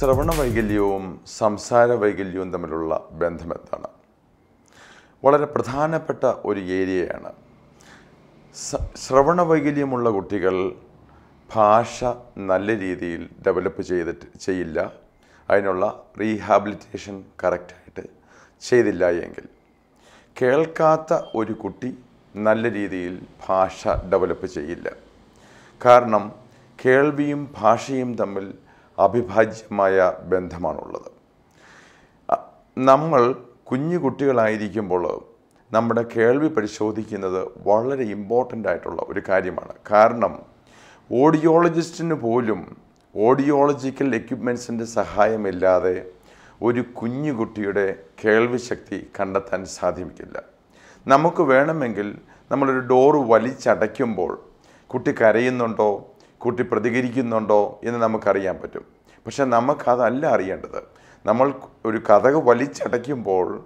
ശ്രവണ വൈകല്യവും സംസാര വൈകല്യവും തമ്മിലുള്ള ബന്ധം എന്താണ് വളരെ പ്രധാനപ്പെട്ട ഒരു ഏരിയയാണ്. ശ്രവണ വൈകല്യമുള്ള കുട്ടികൾ ഭാഷ നല്ല രീതിയിൽ ഡെവലപ്പ് ചെയ്തിട്ട് ചെയ്യില്ല. അതിനുള്ള റീഹാബിലിറ്റേഷൻ കറക്റ്റായിട്ട് ചെയ്തില്ല എങ്കിൽ. കേൾക്കാത്ത ഒരു കുട്ടി നല്ല രീതിയിൽ ഭാഷ ഡെവലപ്പ് ചെയ്യില്ല. കാരണം കേൾവിയും ഭാഷയും തമ്മിൽ അവിഭാജ്യമായ ബന്ധമാണുള്ളത്. നമ്മൾ കുഞ്ഞു കുട്ടികളായിരിക്കുമ്പോൾ നമ്മുടെ കേൾവി പരിശോധിക്കുന്നത് വളരെ ഇമ്പോർട്ടന്റ് ആയിട്ടുള്ള ഒരു കാര്യമാണ്. കാരണം ഓഡിയോളജിസ്റ്റിന് പോലും ഓഡിയോളജിക്കൽ എക്യുപ്മെൻസിന്റെ സഹായമില്ലാതെ ഒരു കുഞ്ഞു കുട്ടിയുടെ കേൾവി ശക്തി കണ്ടെത്താൻ സാധിക്കില്ല. നമുക്ക് വേണമെങ്കിൽ നമ്മളൊരു ഡോറ് വലിച്ചടയ്ക്കുമ്പോൾ കുട്ടി കരയുന്നുണ്ടോ കുട്ടി പ്രതികരിക്കുന്നുണ്ടോ എന്ന് നമുക്കറിയാൻ പറ്റും. പക്ഷെ നമുക്കതല്ല അറിയേണ്ടത്. നമ്മൾ ഒരു കഥക് വലിച്ചടയ്ക്കുമ്പോൾ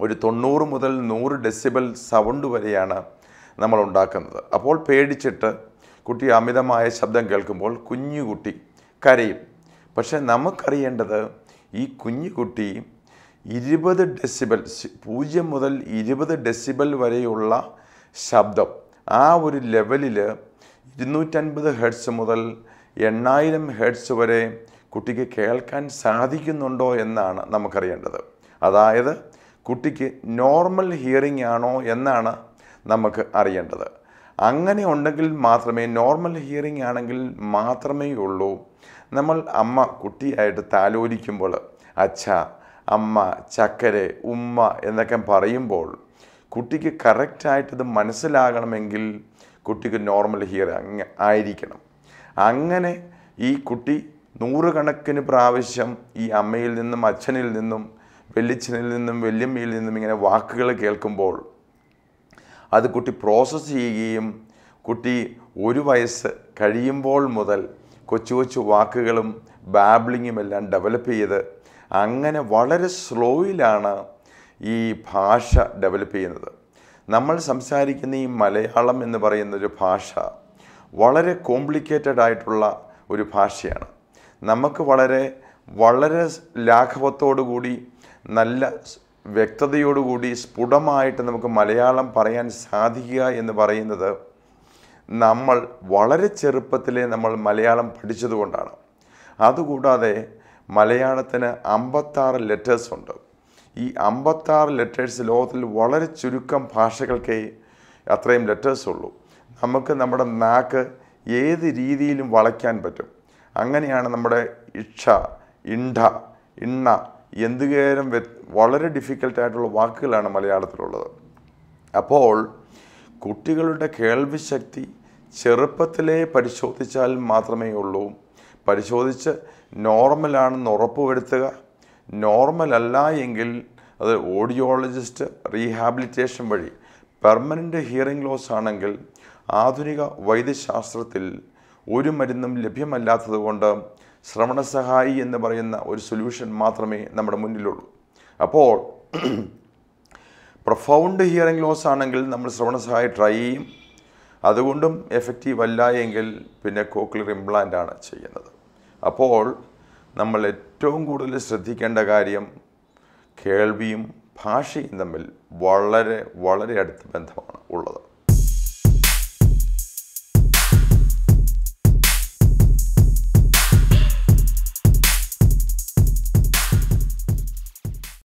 ഒരു തൊണ്ണൂറ് മുതൽ നൂറ് ഡെസിബൽ സൗണ്ട് വരെയാണ് നമ്മൾ ഉണ്ടാക്കുന്നത്. അപ്പോൾ പേടിച്ചിട്ട് കുട്ടി അമിതമായ ശബ്ദം കേൾക്കുമ്പോൾ കുഞ്ഞു കുട്ടി കരയും. പക്ഷെ നമുക്കറിയേണ്ടത് ഈ കുഞ്ഞു കുട്ടി ഇരുപത് ഡെസിബൽ പൂജ്യം മുതൽ ഇരുപത് ഡെസിബൽ വരെയുള്ള ശബ്ദം ആ ഒരു ലെവലിൽ ഇരുന്നൂറ്റൻപത് ഹെഡ്സ് മുതൽ എണ്ണായിരം ഹെഡ്സ് വരെ കുട്ടിക്ക് കേൾക്കാൻ സാധിക്കുന്നുണ്ടോ എന്നാണ് നമുക്കറിയേണ്ടത്. അതായത് കുട്ടിക്ക് നോർമൽ ഹിയറിംഗ് ആണോ എന്നാണ് നമുക്ക് അറിയേണ്ടത്. അങ്ങനെ ഉണ്ടെങ്കിൽ മാത്രമേ നോർമൽ ഹിയറിംഗ് ആണെങ്കിൽ മാത്രമേ ഉള്ളൂ. നമ്മൾ അമ്മ കുട്ടിയായിട്ട് താലോലിക്കുമ്പോൾ അച്ഛ അമ്മ ചക്കര ഉമ്മ എന്നൊക്കെ പറയുമ്പോൾ കുട്ടിക്ക് കറക്റ്റായിട്ടത് മനസ്സിലാകണമെങ്കിൽ കുട്ടിക്ക് നോർമൽ ഹിയറിംഗ് ആയിരിക്കണം. അങ്ങനെ ഈ കുട്ടി നൂറുകണക്കിന് പ്രാവശ്യം ഈ അമ്മയിൽ നിന്നും അച്ഛനിൽ നിന്നും വെല്ലിച്ചനിൽ നിന്നും വെല്ലുമ്മയിൽ നിന്നും ഇങ്ങനെ വാക്കുകൾ കേൾക്കുമ്പോൾ അത് കുട്ടി പ്രോസസ്സ് ചെയ്യുകയും കുട്ടി ഒരു വയസ്സ് കഴിയുമ്പോൾ മുതൽ കൊച്ചു കൊച്ചു വാക്കുകളും ബാബ്ലിങ്ങും എല്ലാം ഡെവലപ്പ് ചെയ്ത് അങ്ങനെ വളരെ സ്ലോയിലാണ് ഈ ഭാഷ ഡെവലപ്പ് ചെയ്യുന്നത്. നമ്മൾ സംസാരിക്കുന്ന ഈ മലയാളം എന്ന് പറയുന്നൊരു ഭാഷ വളരെ കോംപ്ലിക്കേറ്റഡ് ആയിട്ടുള്ള ഒരു ഭാഷയാണ്. നമുക്ക് വളരെ വളരെ ലാഘവത്തോടുകൂടി നല്ല വ്യക്തതയോടുകൂടി സ്ഫുടമായിട്ട് നമുക്ക് മലയാളം പറയാൻ സാധിക്കുക എന്ന് പറയുന്നത് നമ്മൾ വളരെ ചെറുപ്പത്തിലെ നമ്മൾ മലയാളം പഠിച്ചതുകൊണ്ടാണ് അതുകൂടാതെ മലയാളത്തിന് അമ്പത്താറ് ലെറ്റേഴ്സ് ഉണ്ട്. ഈ അമ്പത്താറ് ലെറ്റേഴ്സ് ലോകത്തിൽ വളരെ ചുരുക്കം ഭാഷകൾക്കേ അത്രയും ലെറ്റേഴ്സ് ഉള്ളൂ. നമുക്ക് നമ്മുടെ നാക്ക് ഏത് രീതിയിലും വളയ്ക്കാൻ പറ്റും. അങ്ങനെയാണ് നമ്മുടെ ഇക്ഷ ഇണ്ട ഇണ്ണ എന്തുകേരം വളരെ ഡിഫിക്കൽട്ടായിട്ടുള്ള വാക്കുകളാണ് മലയാളത്തിലുള്ളത്. അപ്പോൾ കുട്ടികളുടെ കേൾവിശക്തി ചെറുപ്പത്തിലെ പരിശോധിച്ചാൽ മാത്രമേ ഉള്ളൂ. പരിശോധിച്ച് നോർമലാണെന്ന് ഉറപ്പുവരുത്തുക. നോർമൽ അല്ല എങ്കിൽ അത് ഓഡിയോളജിസ്റ്റ് റീഹാബിലിറ്റേഷൻ വഴി പെർമനന്റ് ഹിയറിംഗ് ലോസ് ആണെങ്കിൽ ആധുനിക വൈദ്യശാസ്ത്രത്തിൽ ഒരു മരുന്നും ലഭ്യമല്ലാത്തതുകൊണ്ട് ശ്രവണസഹായി എന്ന് പറയുന്ന ഒരു സൊല്യൂഷൻ മാത്രമേ നമ്മുടെ മുന്നിലുള്ളൂ. അപ്പോൾ പ്രൊഫൗണ്ട് ഹിയറിംഗ് ലോസ് ആണെങ്കിൽ നമ്മൾ ശ്രവണസഹായി ട്രൈ ചെയ്യും. അതുകൊണ്ടും എഫക്റ്റീവ് അല്ല എങ്കിൽ പിന്നെ കോക്ലിയർ ഇംപ്ലാന്റ് ആണ് ചെയ്യുന്നത്. അപ്പോൾ നമ്മൾ ഏറ്റവും കൂടുതൽ ശ്രദ്ധിക്കേണ്ട കാര്യം കേൾവിയും ഭാഷയും തമ്മിൽ വളരെ വളരെ അടുത്ത ബന്ധമാണ് ഉള്ളത്.